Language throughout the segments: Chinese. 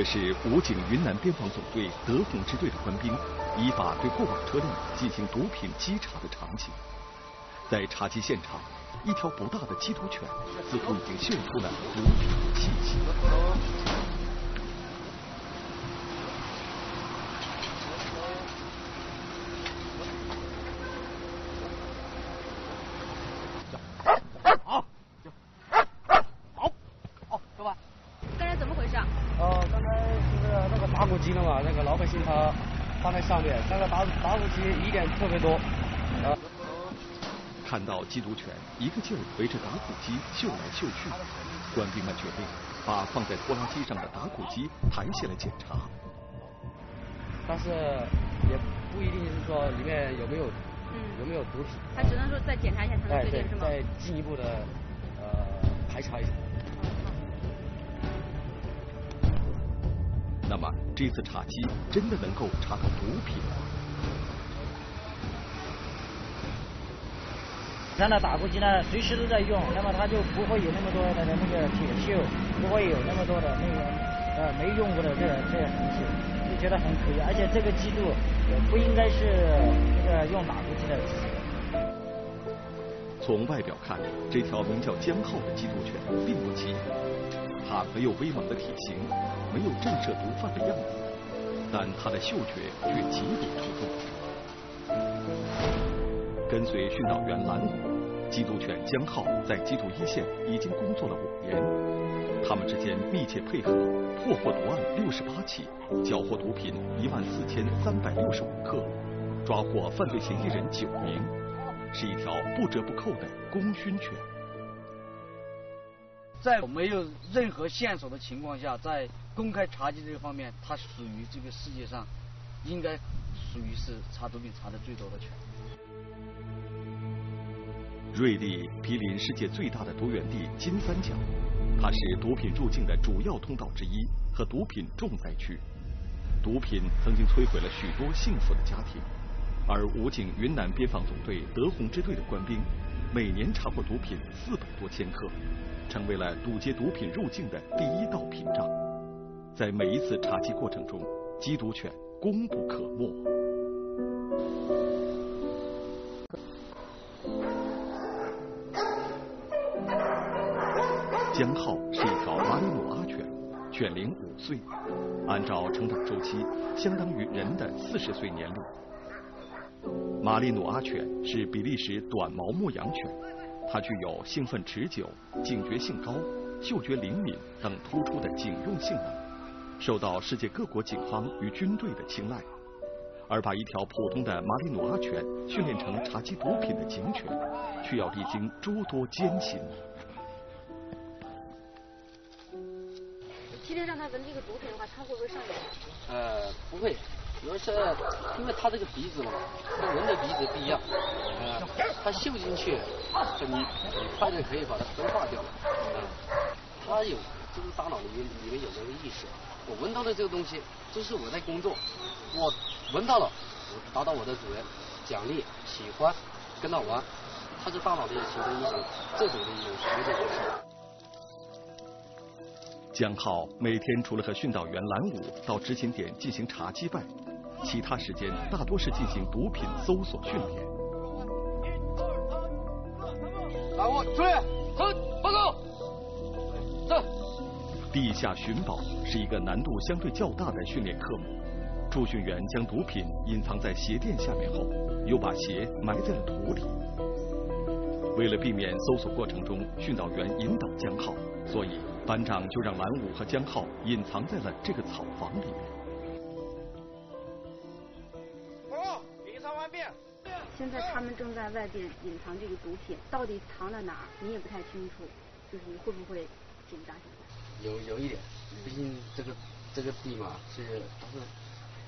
这是武警云南边防总队德宏支队的官兵依法对过往车辆进行毒品稽查的场景。在查缉现场，一条不大的缉毒犬似乎已经嗅出了毒品的气息。好，好，好，走吧。刚才怎么回事啊？哦，刚才是那个打谷机了嘛，那个老百姓他放在上面，那个疑点特别多。啊。看到缉毒犬一个劲儿围着打谷机嗅来嗅去，官兵们决定把放在拖拉机上的打谷机抬下来检查。但是也不一定是说里面有没有有没有毒品。他只能说再检查一下才能确定是吗？再进一步的呃排查一下。那么这次查缉真的能够查到毒品吗？像那打谷机呢，随时都在用，那么它就不会有那么多的那个铁锈，不会有那么多的那个呃没用过的这这东西，就觉得很可疑。而且这个记录不应该是那个用打谷机的。从外表看，这条名叫江浩的缉毒犬并不起眼，它没有威猛的体型，没有震慑毒贩的样子，但它的嗅觉却极为出众。跟随训导员蓝缉毒犬江浩在缉毒一线已经工作了五年，他们之间密切配合，破获毒案六十八起，缴获毒品一万四千三百六十五克，抓获犯罪嫌疑人九名，是一条不折不扣的功勋犬。在没有任何线索的情况下，在公开查缉这个方面，它属于这个世界上应该属于是查毒品查的最多的犬。瑞丽毗邻世界最大的毒源地金三角，它是毒品入境的主要通道之一和毒品重灾区。毒品曾经摧毁了许多幸福的家庭，而武警云南边防总队德宏支队的官兵每年查获毒品四百多千克，成为了堵截毒品入境的第一道屏障。在每一次查缉过程中，缉毒犬功不可没。江浩是一条马里努阿犬，犬龄五岁，按照成长周期，相当于人的四十岁年龄。马里努阿犬是比利时短毛牧羊犬，它具有兴奋持久、警觉性高、嗅觉灵敏等突出的警用性能，受到世界各国警方与军队的青睐。而把一条普通的马里努阿犬训练成查缉毒品的警犬，却要历经诸多艰辛。今天让他闻这个毒品的话，他会不会上瘾？呃，不会，主要是因为他这个鼻子嘛，跟人的鼻子不一样，呃，他嗅进去，很很快就可以把它分化掉了。呃，他有就是大脑里面里面有这个意识，我闻到的这个东西，这是我在工作，我闻到了，我达到我的主人奖励喜欢跟他玩，他是大脑里形成一种这种的一种行为模式。江浩每天除了和训导员蓝武到执勤点进行查缉外，其他时间大多是进行毒品搜索训练。蓝武出来，走，报告。走。地下寻宝是一个难度相对较大的训练科目。驻训员将毒品隐藏在鞋垫下面后，又把鞋埋在了土里。为了避免搜索过程中训导员引导江浩，所以。班长就让蓝武和江浩隐藏在了这个草房里面。报告，隐藏完毕。现在他们正在外边隐藏这个毒品，到底藏在哪儿，你也不太清楚，就是你会不会紧张？有有一点，毕竟这个这个地嘛是它是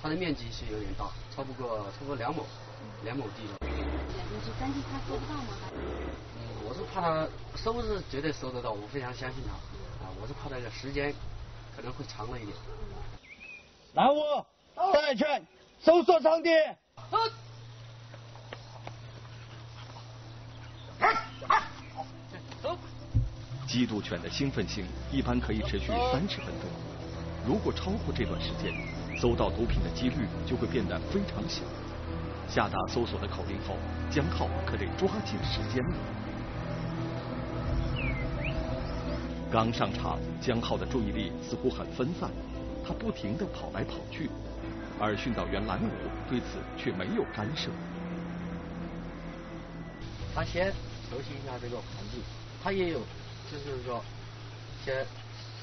它的面积是有点大，超不过超不过两亩两亩地了。你是担心他搜不到吗？嗯，我是怕他搜是绝对搜得到，我非常相信他。我是怕那个时间可能会长了一点。蓝武，带犬搜索场地。走。缉毒犬的兴奋性一般可以持续三十分钟，如果超过这段时间，搜到毒品的几率就会变得非常小。下达搜索的口令后，江浩可得抓紧时间了。刚上场，江浩的注意力似乎很分散，他不停地跑来跑去，而训导员蓝武对此却没有干涉。他先熟悉一下这个环境，他也有，就是说，先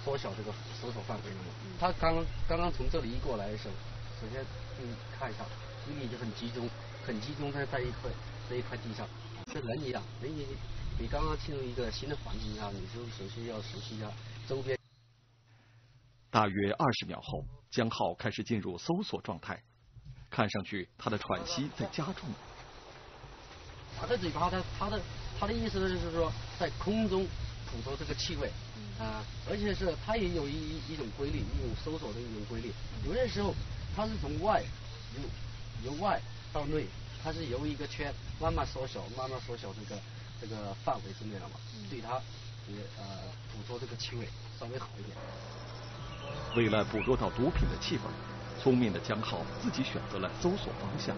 缩小这个搜索范围嘛。他刚刚刚从这里一过来的时候，首先嗯看一下。精力就很集中，很集中在在一块这一块地上，跟人一样，人你你刚刚进入一个新的环境下，你就首先要熟悉一下周边。大约二十秒后，江浩开始进入搜索状态，看上去他的喘息在加重。他的嘴巴，他他的他的意思就是说，在空中捕捉这个气味，啊，而且是他也有一一种规律，一种搜索的一种规律。有些时候他是从外由。由外到内，它是由一个圈慢慢缩小，慢慢缩小这个这个范围之内了嘛？对它也呃捕捉这个气味稍微好一点。为了捕捉到毒品的气味，聪明的江浩自己选择了搜索方向。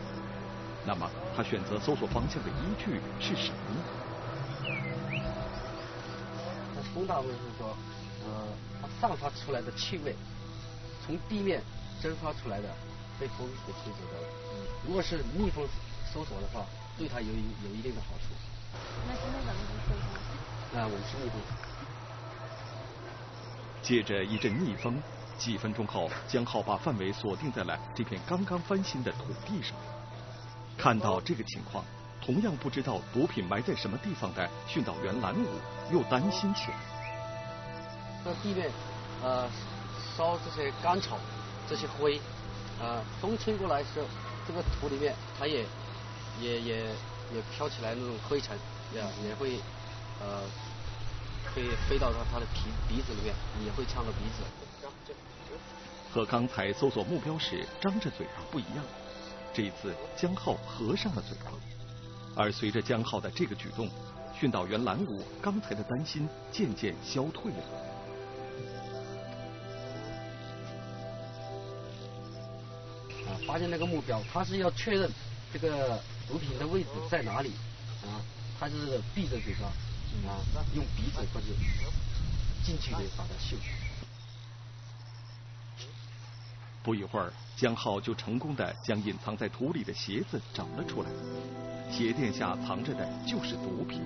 那么他选择搜索方向的依据是什么呢？那风大部分是说，呃，它散发出来的气味，从地面蒸发出来的。被风给吹走的。嗯，如果是逆风搜索的话，对它有有一定的好处。那现在咱们是蜜蜂？那我们是蜜蜂。借着一阵逆风，几分钟后，江浩把范围锁定在了这片刚刚翻新的土地上。看到这个情况，同样不知道毒品埋在什么地方的训导员蓝武又担心起来。那地面呃烧这些干草，这些灰。啊，风吹过来的时候，这个土里面它也也也也飘起来那种灰尘，也也会呃会飞到他他的鼻鼻子里面，也会呛到鼻子。和刚才搜索目标时张着嘴巴不一样，这一次江浩合上了嘴巴。而随着江浩的这个举动，训导员蓝武刚才的担心渐渐消退了。发现那个目标，他是要确认这个毒品的位置在哪里啊？他是闭着嘴巴啊，用鼻子或者进去的把它嗅。不一会儿，江浩就成功的将隐藏在土里的鞋子找了出来，鞋垫下藏着的就是毒品。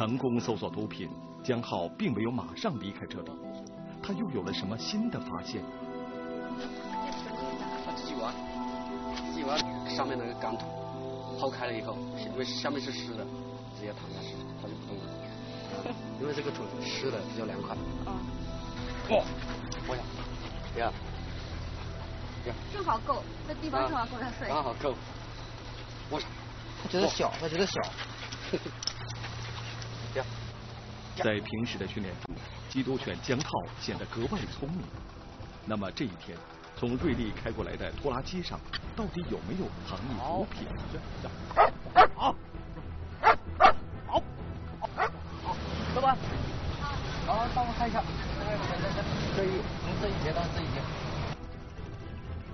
成功搜索毒品，江浩并没有马上离开这里，他又有了什么新的发现？他自己挖，自己挖上面那个干土抛开了以后，因为下面是湿的，直接躺下去，他就不动了。因为这个土湿的比较凉快。啊。哇！我呀，这样，这样。正好够，这地方正好够他睡。刚好够。我操！他觉得小，他觉得小。在平时的训练中，缉毒犬江涛显得格外聪明。那么这一天，从瑞丽开过来的拖拉机上，到底有没有藏匿毒品？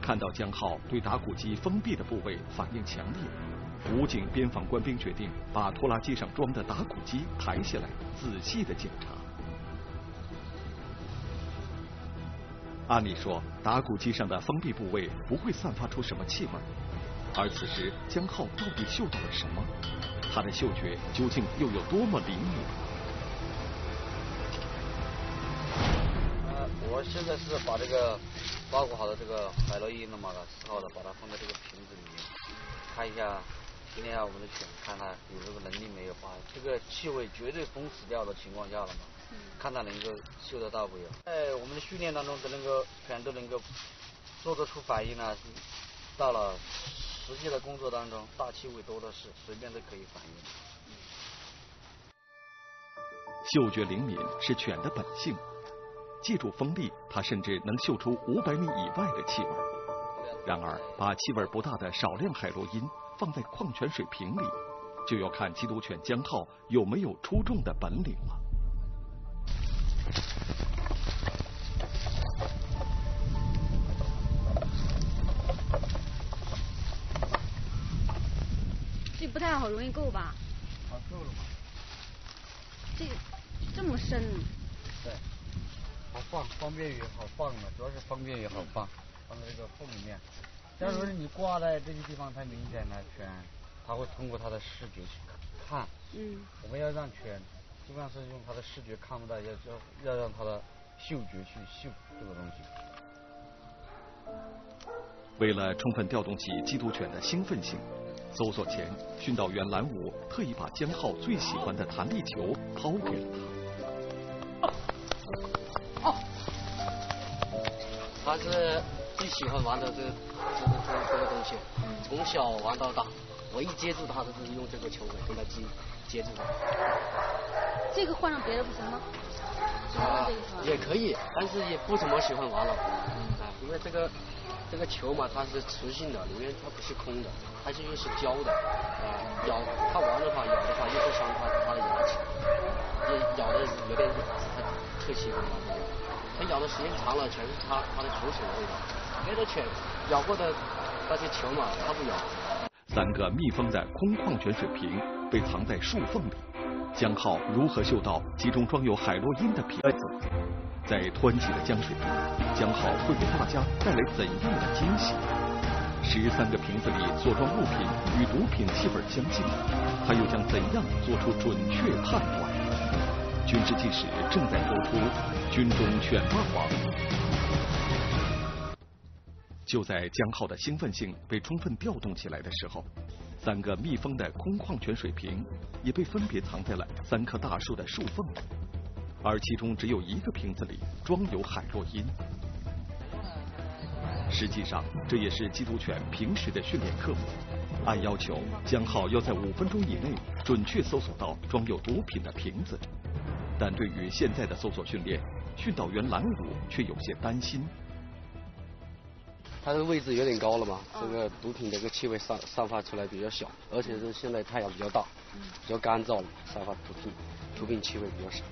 看到江浩对打谷机封闭的部位反应强烈。武警边防官兵决定把拖拉机上装的打谷机抬下来，仔细的检查。按理说，打谷机上的封闭部位不会散发出什么气味，而此时江浩到底嗅到了什么？他的嗅觉究竟又有多么灵敏？我现在是把这个包裹好的这个海洛因的嘛，四号的，把它放在这个瓶子里面，看一下。今天我们的犬看它有这个能力没有，把这个气味绝对封死掉的情况下了嘛，看它能够嗅得到没有。在我们的训练当中，都能够犬都能够做得出反应呢。到了实际的工作当中，大气味多的是，随便都可以反应。嗅觉灵敏是犬的本性，借助风力，它甚至能嗅出五百米以外的气味。然而，把气味不大的少量海洛因放在矿泉水瓶里，就要看缉毒犬江浩有没有出众的本领了。这不太好，容易够吧？好够了吧？这这么深？放，方便于好放啊，主要是方便于好放，放在这个缝里面。假如说你挂在这些地方太明显了，犬它会通过它的视觉去看。嗯。我们要让犬，基本上是用它的视觉看不到，要要要让它的嗅觉去嗅这个东西。为了充分调动起缉毒犬的兴奋性，搜索前，训导员蓝武特意把江浩最喜欢的弹力球抛给了他。他是最喜欢玩的这这个这个这个东西，从小玩到大。我一接住他，就是用这个球给他接接住他。这个换上别的不行吗？啊，也可以，但是也不怎么喜欢玩了。啊，因为这个这个球嘛，它是磁性的，里面它不是空的，它是又是胶的。啊，咬它玩的话，咬的话又会伤它它的牙齿，也咬的有点特喜欢玩这个。它咬的时间长了，全是它它的口水的味道。别的犬咬过的那些球嘛，它不咬。三个密封的空矿泉水瓶被藏在树缝里，江浩如何嗅到其中装有海洛因的瓶子？在湍急的江水中，江浩会给大家带来怎样的惊喜？十三个瓶子里所装物品与毒品气味相近，他又将怎样做出准确判断？军事纪实正在播出，军中犬霸王。就在江浩的兴奋性被充分调动起来的时候，三个密封的空矿泉水瓶也被分别藏在了三棵大树的树缝里，而其中只有一个瓶子里装有海洛因。实际上，这也是缉毒犬平时的训练课目。按要求，江浩要在五分钟以内准确搜索到装有毒品的瓶子。但对于现在的搜索训练，训导员蓝武却有些担心。它的位置有点高了嘛，这个毒品这个气味散散发出来比较小，而且是现在太阳比较大，比较干燥了，散发毒品毒品气味比较少。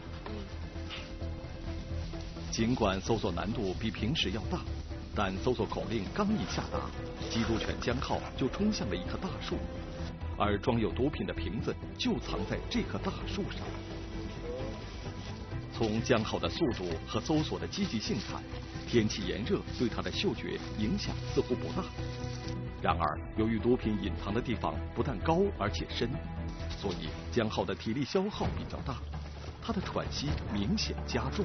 尽管搜索难度比平时要大，但搜索口令刚一下达，缉毒犬江浩就冲向了一棵大树，而装有毒品的瓶子就藏在这棵大树上。从江浩的速度和搜索的积极性看，天气炎热对他的嗅觉影响似乎不大。然而，由于毒品隐藏的地方不但高而且深，所以江浩的体力消耗比较大，他的喘息明显加重。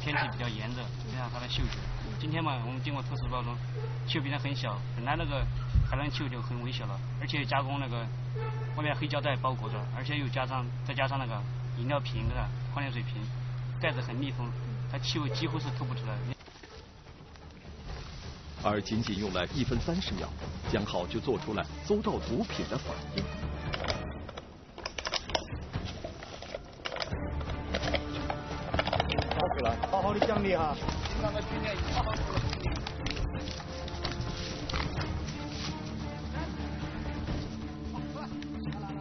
天气比较炎热，影响他的嗅觉。今天嘛，我们经过特殊包装，球变得很小，本来那个海南球就很微小了，而且加工那个外面黑胶带包裹着，而且又加上再加上那个饮料瓶的矿泉水瓶，盖子很密封，它气味几乎是透不出来。而仅仅用了一分三十秒，江浩就做出了搜到毒品的反应。好起来，好好的奖励哈。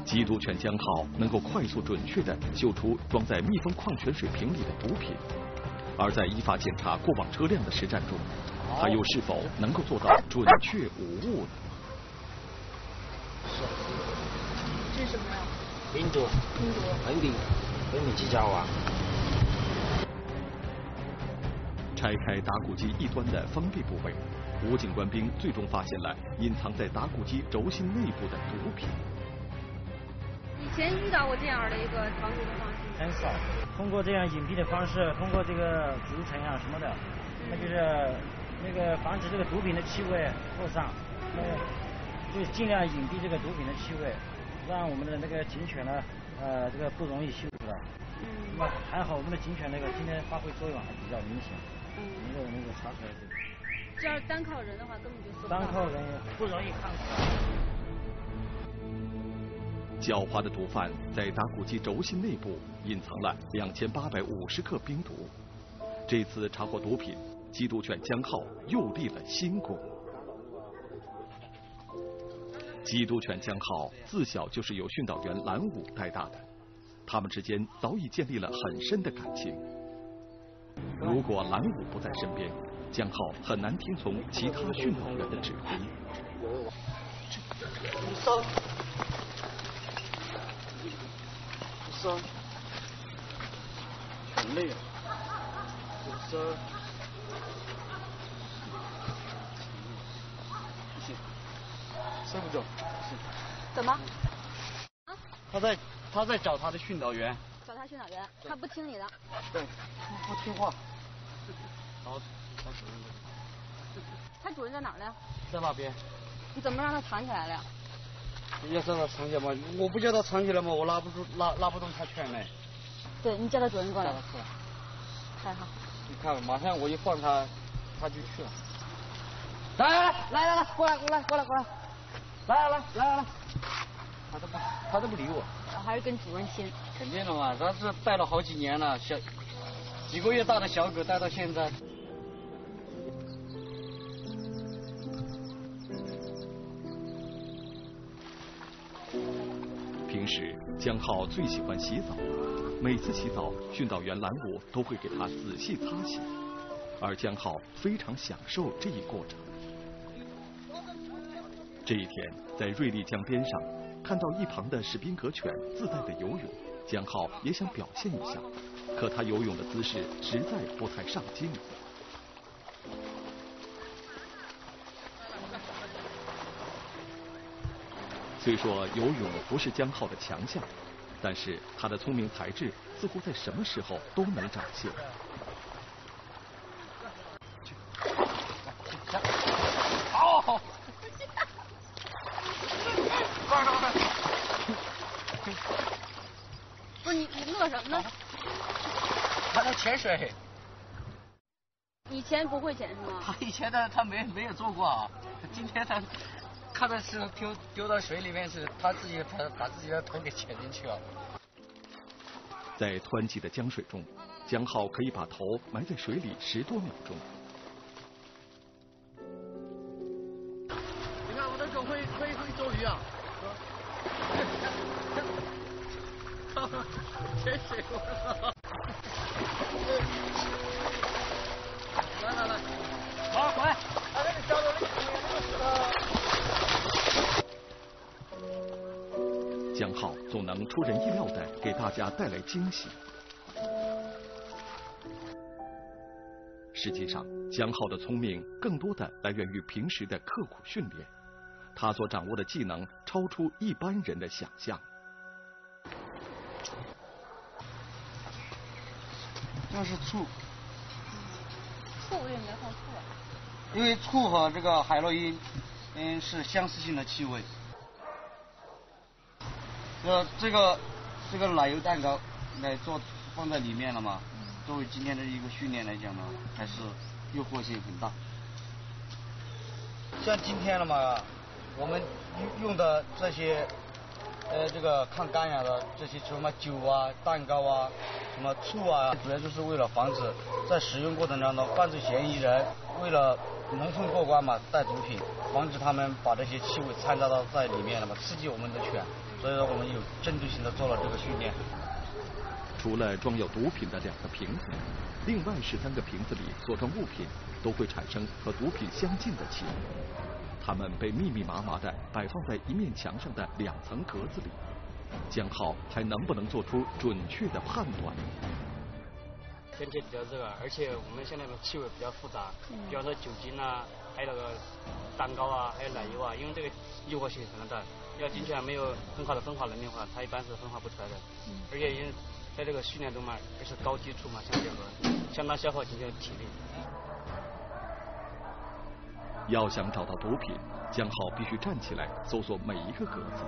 缉毒犬江浩能够快速准确地嗅出装在密封矿泉水瓶里的毒品，而在依法检查过往车辆的实战中，他又是否能够做到准确无误呢？这是什么呀？冰毒，冰毒。苯丙，苯丙基甲烷。拆开打谷机一端的封闭部位，武警官兵最终发现了隐藏在打谷机轴心内部的毒品。以前遇到过这样的一个藏毒的方式？很少。通过这样隐蔽的方式，通过这个逐层啊什么的，那就是那个防止这个毒品的气味扩散，那就尽量隐蔽这个毒品的气味，让我们的那个警犬呢，呃，这个不容易嗅出来。嗯。那么还好，我们的警犬那个今天发挥作用还比较明显，嗯。能够能够查出来这。要是单靠人的话，根本就。单靠人不容易看。狡猾的毒贩在打谷机轴心内部隐藏了两千八百五十克冰毒，这次查获毒品，缉毒犬江浩又立了新功。缉毒犬江浩自小就是由训导员蓝武带大的，他们之间早已建立了很深的感情。如果蓝武不在身边，江浩很难听从其他训导员的指挥。上，上，很累啊，上，行，睡不着，怎么？他在他在找他的训导员，训导员，他不听你的。对，不听话。找找主任。他主任在哪儿呢？在那边。你怎么让他藏起来了呀？要让他藏起来吗？我不叫他藏起来吗？我拉不住，拉拉不动他圈呢。对你叫他主任过来。叫他出来。太好。你看，马上我一放他，他就去了。来来来来来来，过来过来过来过来，来来来来来。他都不他都不理我。还是跟主任亲。肯定的嘛，他是带了好几年了，小几个月大的小狗带到现在。平时江浩最喜欢洗澡，每次洗澡，训导员蓝武都会给他仔细擦洗，而江浩非常享受这一过程。这一天，在瑞丽江边上，看到一旁的史宾格犬自带的游泳，江浩也想表现一下，可他游泳的姿势实在不太上镜。虽说游泳不是江浩的强项，但是他的聪明才智似乎在什么时候都能展现。好，快快快！不是你你乐什么呢？他在潜水。以前不会潜是吗？他 以前的他没没有做过啊，今天他。看的是丢丢到水里面，是他自己他把自己的头给潜进去了。在湍急的江水中，江浩可以把头埋在水里十多秒钟。你看我的狗会会会捉鱼啊！哈哈，潜水过。来来来，好，过来，江浩总能出人意料的给大家带来惊喜。实际上，江浩的聪明更多的来源于平时的刻苦训练，他所掌握的技能超出一般人的想象。这是醋。醋为什么要放醋啊？因为醋和这个海洛因，嗯，是相似性的气味。呃，这个这个奶油蛋糕来做放在里面了嘛？作为今天的一个训练来讲呢，还是诱惑性很大。像今天了嘛，我们用的这些呃这个抗干扰的这些什么酒啊、蛋糕啊、什么醋啊，主要就是为了防止在使用过程当中犯罪嫌疑人为了蒙混过关嘛，带毒品，防止他们把这些气味掺杂到在里面了嘛，刺激我们的犬。所以说，我们有针对性的做了这个训练。除了装有毒品的两个瓶子，另外十三个瓶子里所装物品都会产生和毒品相近的气味。它们被密密麻麻的摆放在一面墙上的两层格子里。江浩还能不能做出准确的判断？天气比较热，而且我们现在的气味比较复杂，比方说酒精啊，还有那个蛋糕啊，还有奶油啊，因为这个诱惑性很大。要精确没有很好的分化能力的话，它一般是分化不出来的。而且因为在这个训练中嘛，也是高基础嘛，相对来说相当消耗今天的体力。要想找到毒品，江浩必须站起来搜索每一个格子。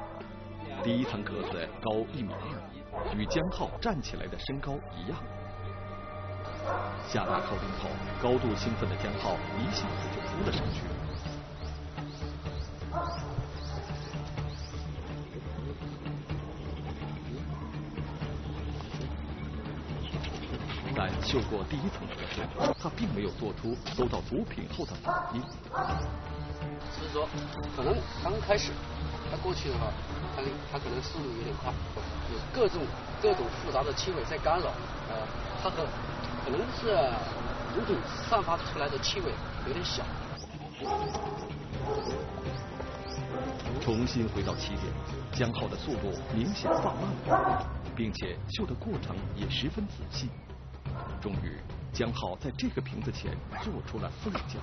第一层格子高一米二，与江浩站起来的身高一样。下达口令后，高度兴奋的江浩一下子就扑了上去。但嗅过第一层壳子，他并没有做出搜到毒品后的反应。只是说，可能刚开始他过去的话，他他可能速度有点快，有各种各种复杂的气味在干扰，呃，他可可能是毒品散发出来的气味有点小。重新回到起点，江浩的速度明显放慢了，并且嗅的过程也十分仔细。终于，江浩在这个瓶子前做出了四脚。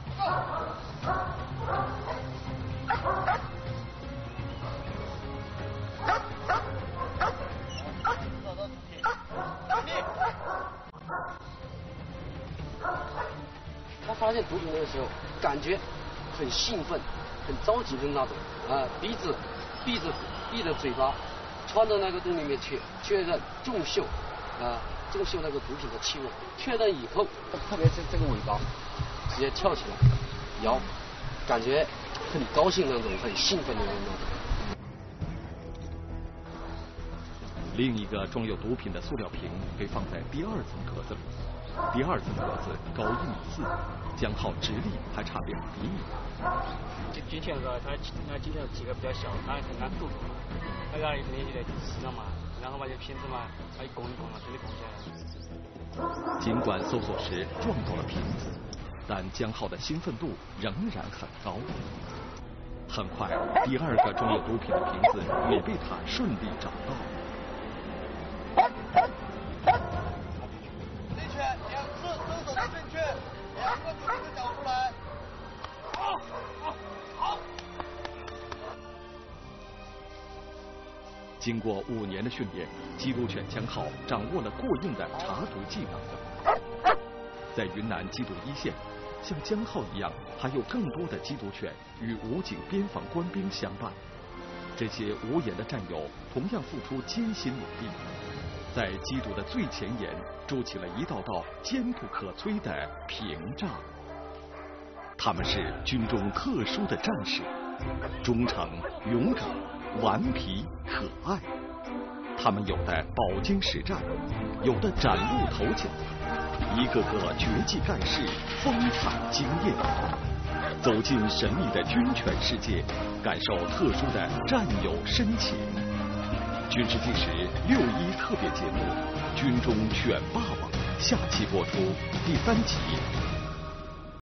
他发现毒品的时候，感觉很兴奋。很着急的那种啊，鼻子闭着闭着嘴巴，穿到那个洞里面去确认重嗅啊，重嗅那个毒品的气味，确认以后，特别是这个尾巴，直接翘起来摇，感觉很高兴那种，很兴奋的那种。另一个装有毒品的塑料瓶被放在第二层壳子里，第二层壳子高一米四，江浩直立还差两厘米。就今天是吧？他他今天体格比较小，他很难动。那个肯定就得吸了嘛，然后把这瓶子嘛，还一拱一拱嘛，就得拱起来。尽管搜索时撞到了瓶子，但江浩的兴奋度仍然很高。很快，第二个装有毒品的瓶子也被他顺利找到。经过五年的训练，缉毒犬江浩掌握了过硬的查毒技能。在云南缉毒一线，像江浩一样，还有更多的缉毒犬与武警边防官兵相伴。这些无言的战友同样付出艰辛努力，在缉毒的最前沿筑起了一道道坚不可摧的屏障。他们是军中特殊的战士，忠诚、勇敢。顽皮可爱，他们有的饱经实战，有的崭露头角，一个个绝技盖世，风采惊艳。走进神秘的军犬世界，感受特殊的战友深情。军事纪实六一特别节目《军中犬霸王》，下期播出第三集。